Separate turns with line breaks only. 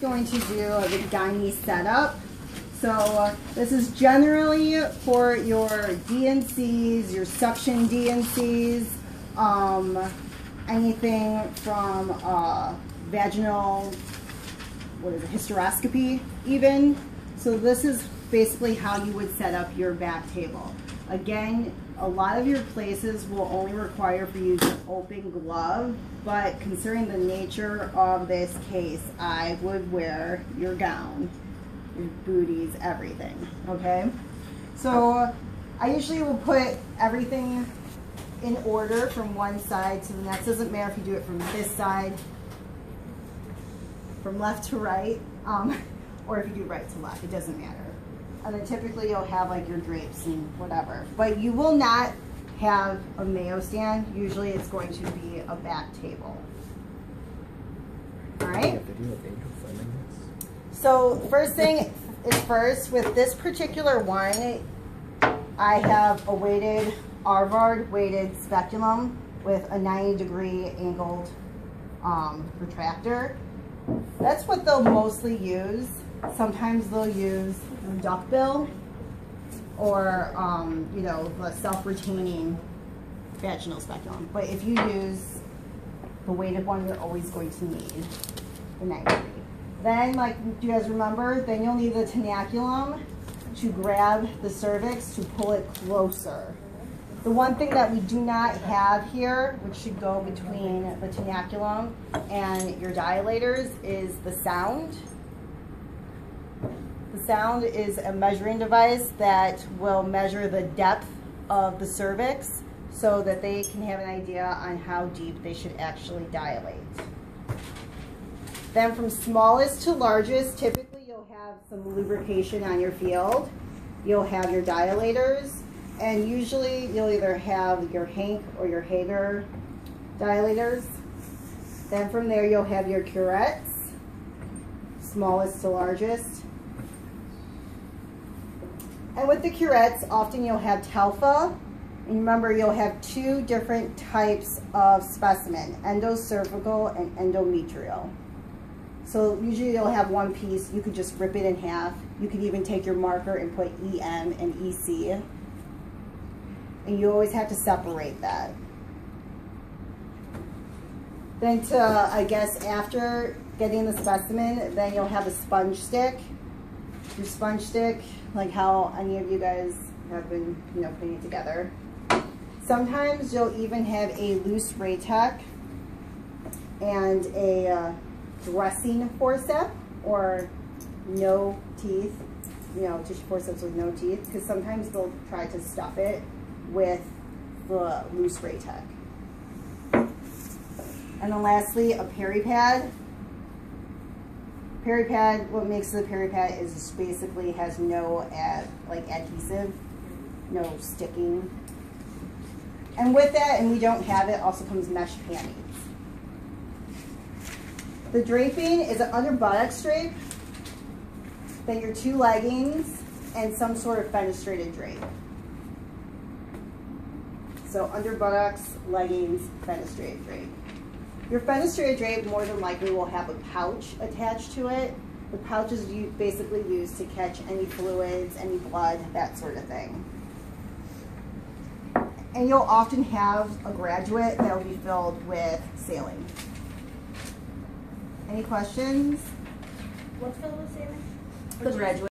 going to do the gynae setup. So uh, this is generally for your D&Cs, your suction D&Cs, um, anything from uh, vaginal, what is it, hysteroscopy even. So this is basically how you would set up your back table. Again, a lot of your places will only require for you to open glove, but considering the nature of this case, I would wear your gown, your booties, everything, okay? So I usually will put everything in order from one side to the next. Doesn't matter if you do it from this side, from left to right, um, or if you do right to left, it doesn't matter and then typically you'll have like your drapes and whatever. But you will not have a Mayo stand. Usually it's going to be a back table. All right? So first thing is first, with this particular one, I have a weighted, Auvard weighted speculum with a 90 degree angled um, retractor. That's what they'll mostly use. Sometimes they'll use duck bill, or, um, you know, the self-retaining vaginal speculum. But if you use the weighted one, you're always going to need the 90 degree. Then, like, do you guys remember? Then you'll need the tenaculum to grab the cervix to pull it closer. The one thing that we do not have here, which should go between the tenaculum and your dilators, is the sound. Sound is a measuring device that will measure the depth of the cervix so that they can have an idea on how deep they should actually dilate. Then from smallest to largest, typically you'll have some lubrication on your field. You'll have your dilators, and usually you'll either have your Hank or your Hegar dilators. Then from there you'll have your curettes, smallest to largest. And with the curettes, often you'll have Telfa. And remember, you'll have two different types of specimen, endocervical and endometrial. So usually you'll have one piece, you could just rip it in half. You could even take your marker and put EM and EC. And you always have to separate that. Then to, I guess, after getting the specimen, then you'll have a sponge stick. Your sponge stick like how any of you guys have been, you know, putting it together. Sometimes you'll even have a loose Ray-Tec and a uh, dressing forceps or no teeth, you know, tissue forceps with no teeth, because sometimes they'll try to stuff it with the loose Ray-Tec. And then lastly, a peri pad peri pad, what makes the peri pad is basically has no ad, like adhesive, no sticking. And with that, and we don't have it, also comes mesh panties. The draping is an under buttocks drape, then your two leggings, and some sort of fenestrated drape. So under buttocks, leggings, fenestrated drape. Your fenestrated drape more than likely will have a pouch attached to it. The pouch is basically used to catch any fluids, any blood, that sort of thing. And you'll often have a graduate that will be filled with saline. Any questions?
What's filled with saline?
The graduate.